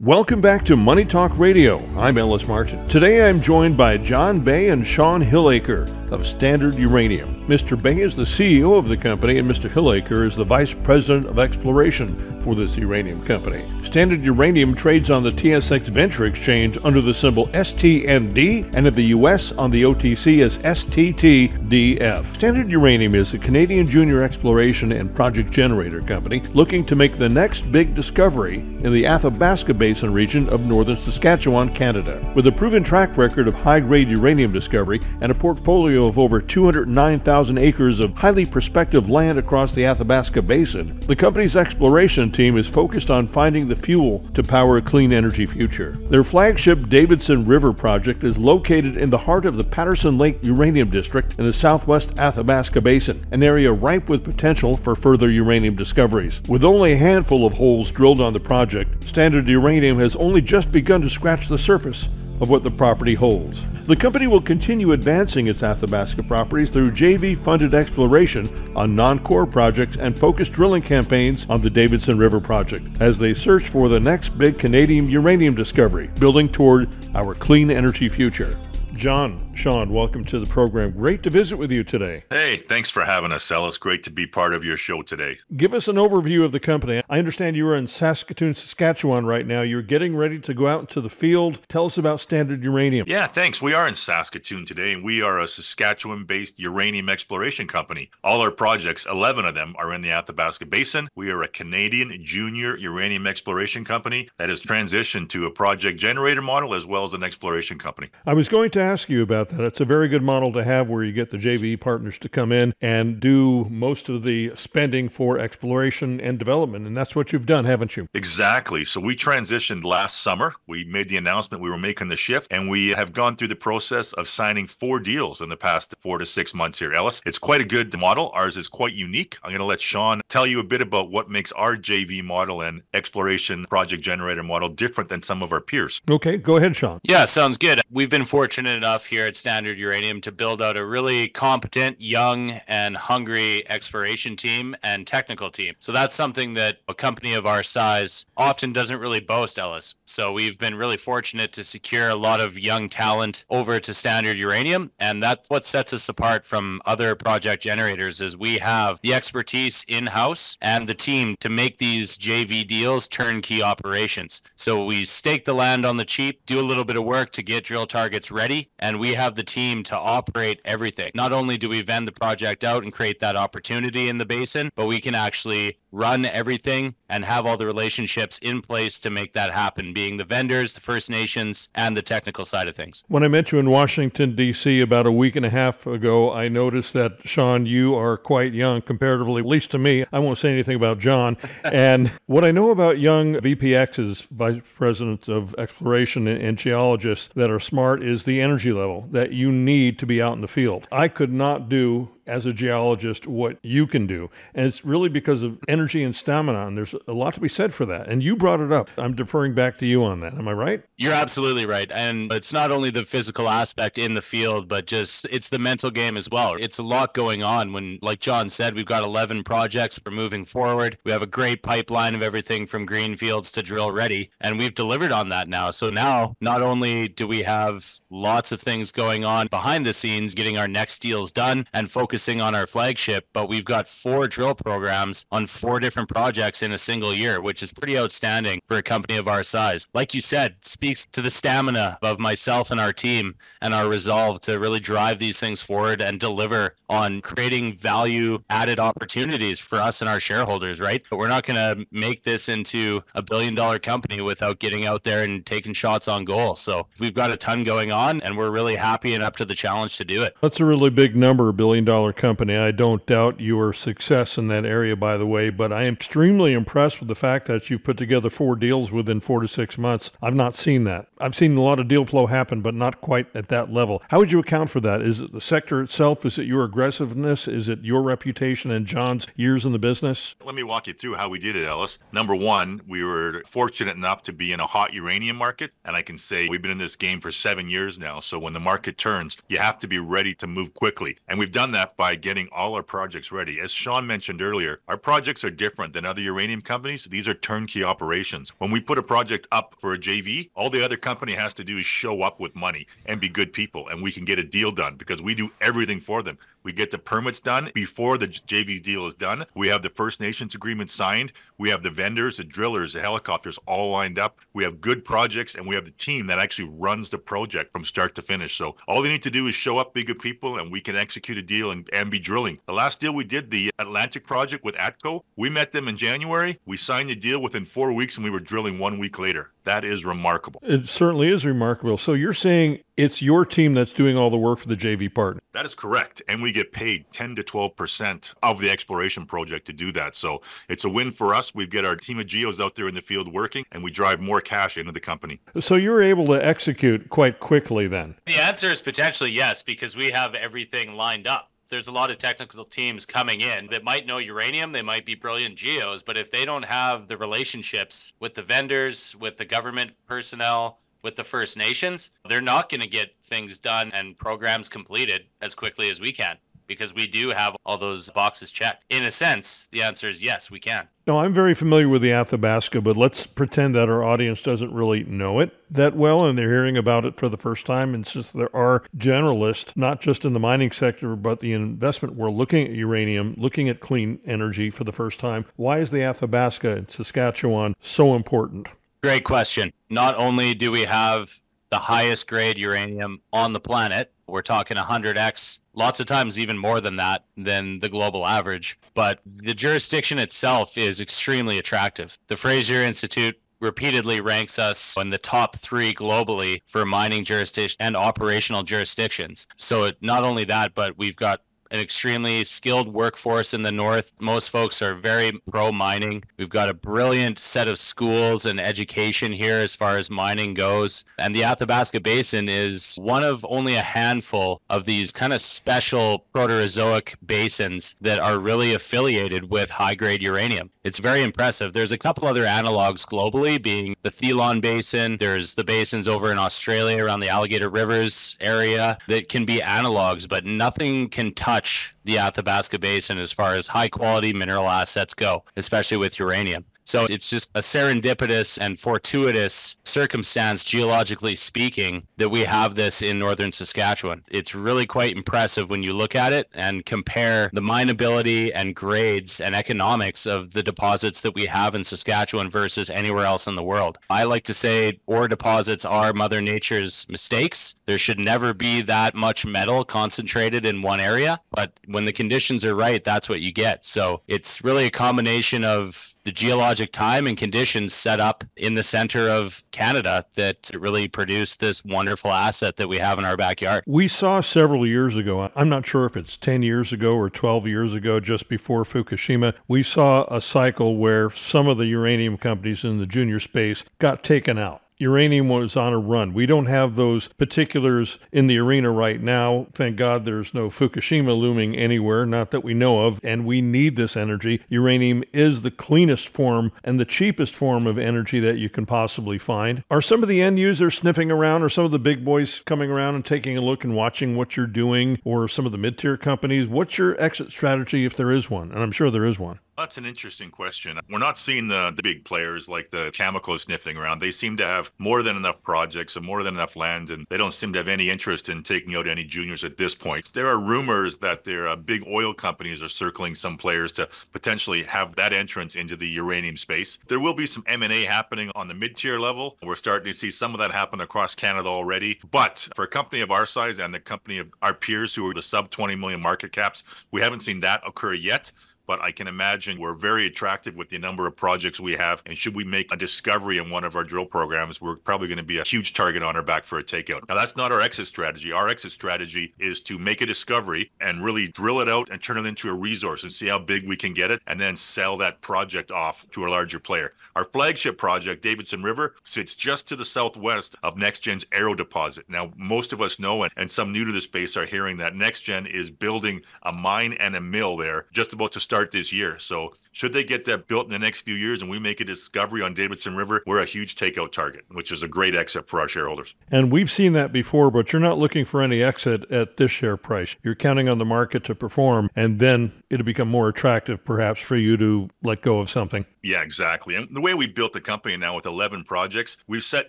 Welcome back to Money Talk Radio. I'm Ellis Martin. Today I'm joined by Jon Bey and Sean Hillacre of Standard Uranium. Mr. Bey is the CEO of the company, and Mr. Hillacre is the Vice President of Exploration for this uranium company. Standard Uranium trades on the TSX Venture Exchange under the symbol STND, and in the U.S. on the OTC as STTDF. Standard Uranium is a Canadian junior exploration and project generator company looking to make the next big discovery in the Athabasca Basin region of northern Saskatchewan, Canada. With a proven track record of high grade uranium discovery and a portfolio of over 209,000 acres of highly prospective land across the Athabasca Basin, the company's exploration team is focused on finding the fuel to power a clean energy future. Their flagship Davidson River project is located in the heart of the Patterson Lake Uranium District in the southwest Athabasca Basin, an area ripe with potential for further uranium discoveries. With only a handful of holes drilled on the project, Standard Uranium has only just begun to scratch the surface of what the property holds. The company will continue advancing its Athabasca properties through JV funded exploration on non core projects and focused drilling campaigns on the Davidson River project as they search for the next big Canadian uranium discovery, building toward our clean energy future. Jon, Sean, welcome to the program. Great to visit with you today. Hey, thanks for having us, Ellis. Great to be part of your show today. Give us an overview of the company. I understand you are in Saskatoon, Saskatchewan right now. You're getting ready to go out into the field. Tell us about Standard Uranium. Yeah, thanks. We are in Saskatoon today, and we are a Saskatchewan based uranium exploration company. All our projects, 11 of them, are in the Athabasca Basin. We are a Canadian junior uranium exploration company that has transitioned to a project generator model as well as an exploration company. I was going to ask you about that. It's a very good model to have where you get the JV partners to come in and do most of the spending for exploration and development. And that's what you've done, haven't you? Exactly. So we transitioned last summer. We made the announcement we were making the shift, and we have gone through the process of signing four deals in the past four to six months here, Ellis. It's quite a good model. Ours is quite unique. I'm going to let Sean tell you a bit about what makes our JV model and exploration project generator model different than some of our peers. Okay, go ahead, Sean. Yeah, sounds good. We've been fortunate enough here at Standard Uranium to build out a really competent, young, and hungry exploration team and technical team. So that's something that a company of our size often doesn't really boast, Ellis. So we've been really fortunate to secure a lot of young talent over to Standard Uranium, and that's what sets us apart from other project generators is we have the expertise in-house and the team to make these JV deals turnkey operations. So we stake the land on the cheap, do a little bit of work to get drill targets ready, and we have the team to operate everything. Not only do we vend the project out and create that opportunity in the basin, but we can actually run everything and have all the relationships in place to make that happen, being the vendors, the First Nations, and the technical side of things. When I met you in Washington, D.C. about a week and a half ago, I noticed that, Sean, you are quite young comparatively, at least to me. I won't say anything about Jon. and what I know about young VPXs, Vice Presidents of Exploration and Geologists that are smart, is the energy level that you need to be out in the field. I could not do as a geologist what you can do. And it's really because of energy and stamina. And there's a lot to be said for that. And you brought it up. I'm deferring back to you on that. Am I right? You're absolutely right. And it's not only the physical aspect in the field, but just it's the mental game as well. It's a lot going on when, like John said, we've got 11 projects. We're moving forward. We have a great pipeline of everything from greenfields to drill ready. And we've delivered on that now. So now, not only do we have lots of things going on behind the scenes, getting our next deals done and focusing on our flagship, but we've got four drill programs on four different projects in a single year, which is pretty outstanding for a company of our size. Like you said, speaks to the stamina of myself and our team and our resolve to really drive these things forward and deliver on creating value added opportunities for us and our shareholders, right? But we're not going to make this into a billion dollar company without getting out there and taking shots on goal. So we've got a ton going on and we're really happy and up to the challenge to do it. That's a really big number, a billion dollar company. I don't doubt your success in that area, by the way, but I am extremely impressed with the fact that you've put together four deals within four to six months. I've not seen that. I've seen a lot of deal flow happen, but not quite at that level. How would you account for that? Is it the sector itself? Is it your aggressiveness? Is it your reputation and Jon's years in the business? Let me walk you through how we did it, Ellis. Number one, we were fortunate enough to be in a hot uranium market. And I can say we've been in this game for seven years now. So when the market turns, you have to be ready to move quickly. And we've done that by getting all our projects ready. As Sean mentioned earlier, our projects are different than other uranium companies. These are turnkey operations. When we put a project up for a JV, all the other company has to do is show up with money and be good people, and we can get a deal done because we do everything for them. We get the permits done before the JV deal is done. We have the First Nations agreement signed. We have the vendors, the drillers, the helicopters all lined up. We have good projects, and we have the team that actually runs the project from start to finish. So all they need to do is show up, be good people, and we can execute a deal and, and be drilling. The last deal we did, the Atlantic project with ATCO, we met them in January. We signed the deal within four weeks, and we were drilling one week later. That is remarkable. It certainly is remarkable. So you're saying it's your team that's doing all the work for the JV partner? That is correct. And we get paid 10 to 12% of the exploration project to do that. So it's a win for us. We've got our team of geos out there in the field working, and we drive more cash into the company. So you're able to execute quite quickly then? The answer is potentially yes, because we have everything lined up there's a lot of technical teams coming in that might know uranium, they might be brilliant geos, but if they don't have the relationships with the vendors, with the government personnel, with the First Nations, they're not going to get things done and programs completed as quickly as we can because we do have all those boxes checked. In a sense, the answer is yes, we can. No, I'm very familiar with the Athabasca, but let's pretend that our audience doesn't really know it that well and they're hearing about it for the first time. And since there are generalists, not just in the mining sector, but the investment world looking at uranium, looking at clean energy for the first time, why is the Athabasca in Saskatchewan so important? Great question. Not only do we have the highest grade uranium on the planet, we're talking 100x, lots of times even more than that, than the global average. But the jurisdiction itself is extremely attractive. The Fraser Institute repeatedly ranks us in the top three globally for mining jurisdiction and operational jurisdictions. So not only that, but we've got an extremely skilled workforce in the north. Most folks are very pro mining. We've got a brilliant set of schools and education here as far as mining goes. And the Athabasca Basin is one of only a handful of these kind of special Proterozoic basins that are really affiliated with high grade uranium. It's very impressive. There's a couple other analogs globally, being the Thelon Basin. There's the basins over in Australia around the Alligator Rivers area that can be analogs, but nothing can touch the Athabasca Basin as far as high quality mineral assets go, especially with uranium. So it's just a serendipitous and fortuitous circumstance, geologically speaking, that we have this in northern Saskatchewan. It's really quite impressive when you look at it and compare the mineability and grades and economics of the deposits that we have in Saskatchewan versus anywhere else in the world. I like to say ore deposits are Mother Nature's mistakes. There should never be that much metal concentrated in one area, but when the conditions are right, that's what you get. So it's really a combination of the geologic time and conditions set up in the center of Canada that really produced this wonderful asset that we have in our backyard. We saw several years ago, I'm not sure if it's 10 years ago or 12 years ago, just before Fukushima, we saw a cycle where some of the uranium companies in the junior space got taken out uranium was on a run. We don't have those particulars in the arena right now. Thank God there's no Fukushima looming anywhere, not that we know of, and we need this energy. Uranium is the cleanest form and the cheapest form of energy that you can possibly find. Are some of the end users sniffing around, or some of the big boys coming around and taking a look and watching what you're doing, or some of the mid tier companies? What's your exit strategy if there is one? And I'm sure there is one. That's an interesting question. We're not seeing the, the big players like the Cameco sniffing around. They seem to have more than enough projects and more than enough land, and they don't seem to have any interest in taking out any juniors at this point. There are rumors that there are big oil companies are circling some players to potentially have that entrance into the uranium space. There will be some M&A happening on the mid-tier level. We're starting to see some of that happen across Canada already. But for a company of our size and the company of our peers who are the sub 20 million market caps, we haven't seen that occur yet but I can imagine we're very attractive with the number of projects we have. And should we make a discovery in one of our drill programs, we're probably going to be a huge target on our back for a takeout. Now, that's not our exit strategy. Our exit strategy is to make a discovery and really drill it out and turn it into a resource and see how big we can get it and then sell that project off to a larger player. Our flagship project, Davidson River, sits just to the southwest of NexGen's Arrow deposit. Now, most of us know, and some new to the space are hearing that NextGen is building a mine and a mill there just about to start this year. So should they get that built in the next few years and we make a discovery on Davidson River, we're a huge takeout target, which is a great exit for our shareholders. And we've seen that before, but you're not looking for any exit at this share price. You're counting on the market to perform, and then it'll become more attractive perhaps for you to let go of something. Yeah, exactly. And the way we built the company now with 11 projects, we've set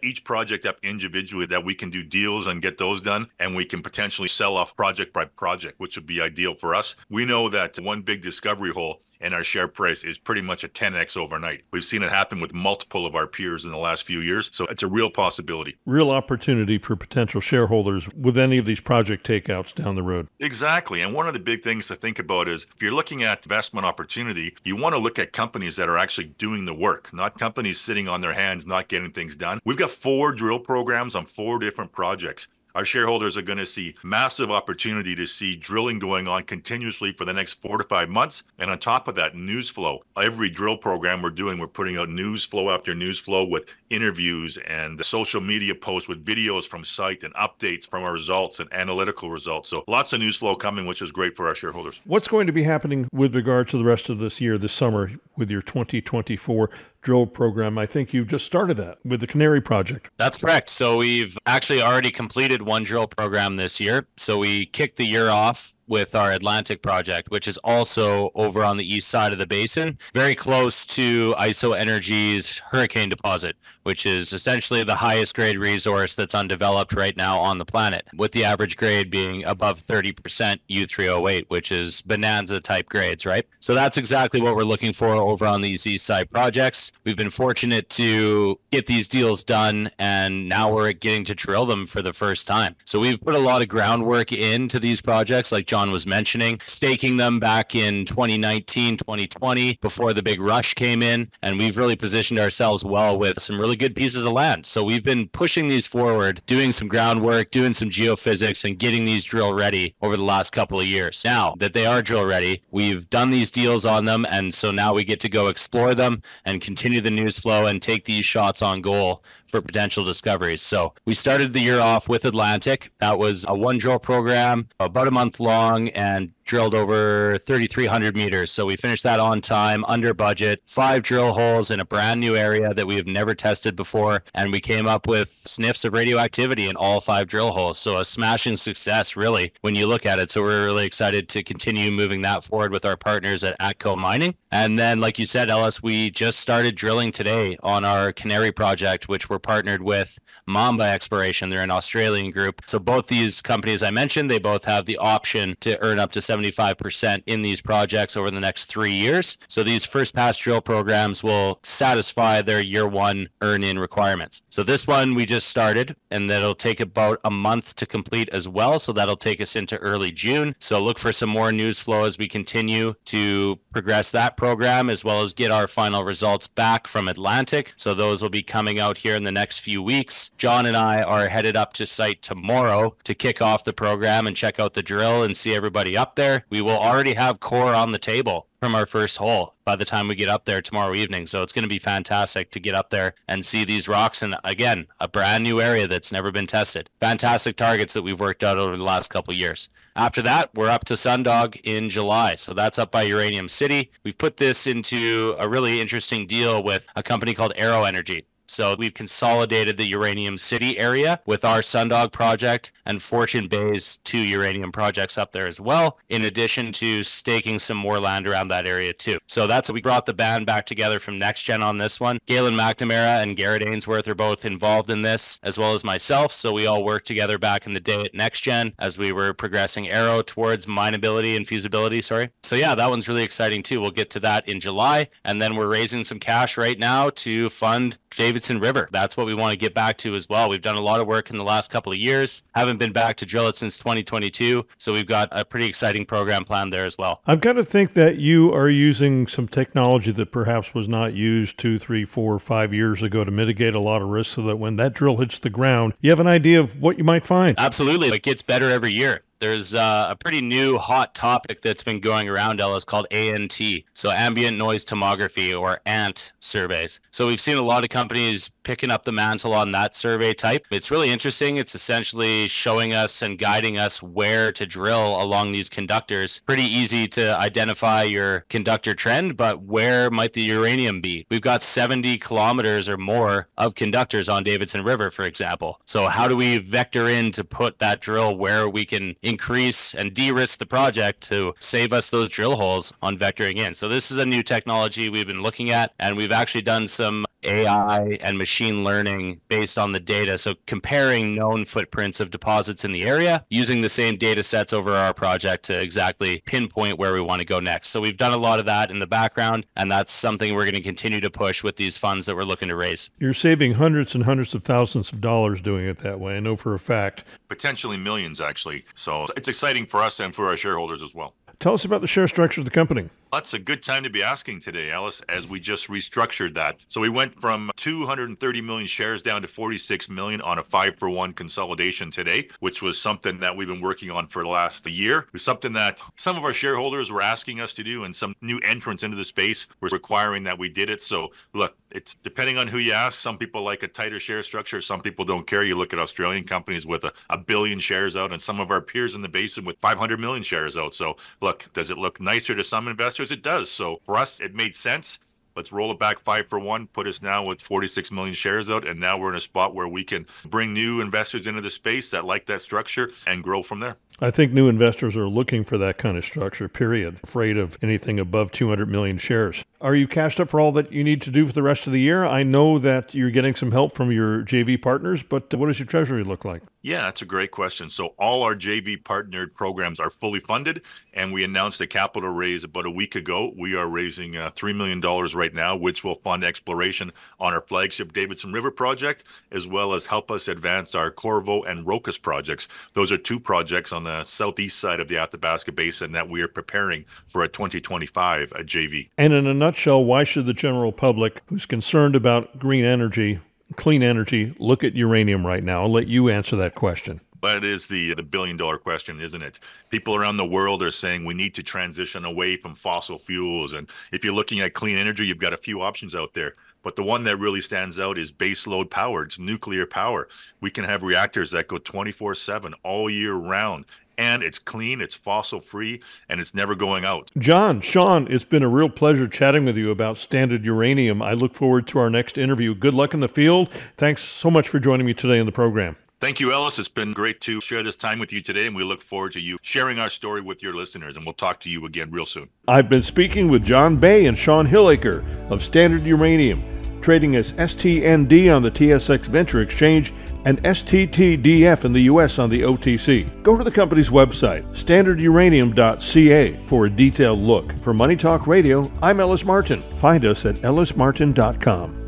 each project up individually that we can do deals and get those done. And we can potentially sell off project by project, which would be ideal for us. We know that one big discovery hole and our share price is pretty much a 10x overnight. We've seen it happen with multiple of our peers in the last few years, so it's a real possibility. Real opportunity for potential shareholders with any of these project takeouts down the road. Exactly. And one of the big things to think about is if you're looking at investment opportunity, you want to look at companies that are actually doing the work, not companies sitting on their hands not getting things done. We've got four drill programs on four different projects our shareholders are going to see massive opportunity to see drilling going on continuously for the next four to five months. And on top of that, news flow. Every drill program we're doing, we're putting out news flow after news flow with interviews and social media posts with videos from site and updates from our results and analytical results. So lots of news flow coming, which is great for our shareholders. What's going to be happening with regard to the rest of this year, this summer, with your 2024 drill program. I think you've just started that with the Canary Project. That's correct. So we've actually already completed one drill program this year. So we kicked the year off with our Atlantic project, which is also over on the east side of the basin, very close to IsoEnergy's Hurricane deposit, which is essentially the highest grade resource that's undeveloped right now on the planet, with the average grade being above 30% U3O8, which is bonanza type grades, right? So that's exactly what we're looking for over on these east side projects. We've been fortunate to get these deals done, and now we're getting to drill them for the first time. So we've put a lot of groundwork into these projects, like Jon Was mentioning, staking them back in 2019, 2020 before the big rush came in. And we've really positioned ourselves well with some really good pieces of land. So we've been pushing these forward, doing some groundwork, doing some geophysics, and getting these drill ready over the last couple of years. Now that they are drill ready, we've done these deals on them. And so now we get to go explore them and continue the news flow and take these shots on goal for potential discoveries. So we started the year off with Atlantic. That was a one drill program, about a month long, and drilled over 3,300 meters. So we finished that on time, under budget, five drill holes in a brand new area that we have never tested before. And we came up with sniffs of radioactivity in all five drill holes. So a smashing success, really, when you look at it. So we're really excited to continue moving that forward with our partners at Atco Mining. And then, like you said, Ellis, we just started drilling today on our Canary project, which we're partnered with Mamba Exploration. They're an Australian group. So both these companies I mentioned, they both have the option to earn up to 75% in these projects over the next three years. So these first pass drill programs will satisfy their year one earn in requirements. So this one we just started and that'll take about a month to complete as well. So that'll take us into early June. So look for some more news flow as we continue to progress that program as well as get our final results back from Atlantic. So those will be coming out here in the next few weeks. Jon and I are headed up to site tomorrow to kick off the program and check out the drill and see everybody up there there, we will already have core on the table from our first hole by the time we get up there tomorrow evening. So it's going to be fantastic to get up there and see these rocks and again, a brand new area that's never been tested. Fantastic targets that we've worked out over the last couple years. After that, we're up to Sundog in July. So that's up by Uranium City. We've put this into a really interesting deal with a company called Aero Energy. So we've consolidated the Uranium City area with our Sundog project and Fortune Bay's two uranium projects up there as well, in addition to staking some more land around that area too. So that's we brought the band back together from NexGen on this one. Galen McNamara and Garrett Ainsworth are both involved in this, as well as myself. So we all worked together back in the day at NexGen as we were progressing Arrow towards mineability and feasibility. Sorry. So yeah, that one's really exciting too. We'll get to that in July. And then we're raising some cash right now to fund Davidson River. That's what we want to get back to as well. We've done a lot of work in the last couple of years. Haven't been back to drill it since 2022. So we've got a pretty exciting program planned there as well. I've got to think that you are using some technology that perhaps was not used two, three, four, five years ago to mitigate a lot of risk so that when that drill hits the ground, you have an idea of what you might find. Absolutely. It gets better every year. There's uh, a pretty new hot topic that's been going around, Ellis, called ANT. So ambient noise tomography or ANT surveys. So we've seen a lot of companies picking up the mantle on that survey type. It's really interesting. It's essentially showing us and guiding us where to drill along these conductors. Pretty easy to identify your conductor trend, but where might the uranium be? We've got 70 kilometers or more of conductors on Davidson River, for example. So how do we vector in to put that drill where we can increase and de-risk the project to save us those drill holes on vectoring in. So this is a new technology we've been looking at, and we've actually done some AI and machine learning based on the data. So comparing known footprints of deposits in the area using the same data sets over our project to exactly pinpoint where we want to go next. So we've done a lot of that in the background, and that's something we're going to continue to push with these funds that we're looking to raise. You're saving hundreds and hundreds of thousands of dollars doing it that way. I know for a fact. Potentially millions, actually. So it's exciting for us and for our shareholders as well. Tell us about the share structure of the company. That's a good time to be asking today, Ellis, as we just restructured that. So we went from 230 million shares down to 46 million on a five for one consolidation today, which was something that we've been working on for the last year. It was something that some of our shareholders were asking us to do, and some new entrants into the space were requiring that we did it. So look, it's depending on who you ask. Some people like a tighter share structure. Some people don't care. You look at Australian companies with a, a billion shares out, and some of our peers in the basin with 500 million shares out. So look, does it look nicer to some investors? It does. So for us, it made sense. Let's roll it back five for one, put us now with 46 million shares out. And now we're in a spot where we can bring new investors into the space that like that structure and grow from there. I think new investors are looking for that kind of structure, period. Afraid of anything above 200 million shares. Are you cashed up for all that you need to do for the rest of the year? I know that you're getting some help from your JV partners, but what does your treasury look like? Yeah, that's a great question. So, all our JV partnered programs are fully funded, and we announced a capital raise about a week ago. We are raising uh, $3 million right now, which will fund exploration on our flagship Davidson River project, as well as help us advance our Corvo and Rocas projects. Those are two projects on the southeast side of the Athabasca Basin that we are preparing for a 2025 a uh, JV. And in a nutshell, why should the general public who's concerned about green energy, clean energy, look at uranium right now? I'll let you answer that question. That is the the billion dollar question, isn't it? People around the world are saying we need to transition away from fossil fuels. And if you're looking at clean energy, you've got a few options out there. But the one that really stands out is baseload power. It's nuclear power. We can have reactors that go 24 7 all year round. And it's clean, it's fossil free, and it's never going out. Jon, Sean, it's been a real pleasure chatting with you about standard uranium. I look forward to our next interview. Good luck in the field. Thanks so much for joining me today in the program. Thank you, Ellis. It's been great to share this time with you today, and we look forward to you sharing our story with your listeners. And we'll talk to you again real soon. I've been speaking with Jon Bey and Sean Hillacre of Standard Uranium, trading as STND on the TSX Venture Exchange and STTDF in the US on the OTC. Go to the company's website, standarduranium.ca, for a detailed look. For Money Talk Radio, I'm Ellis Martin. Find us at ellismartin.com.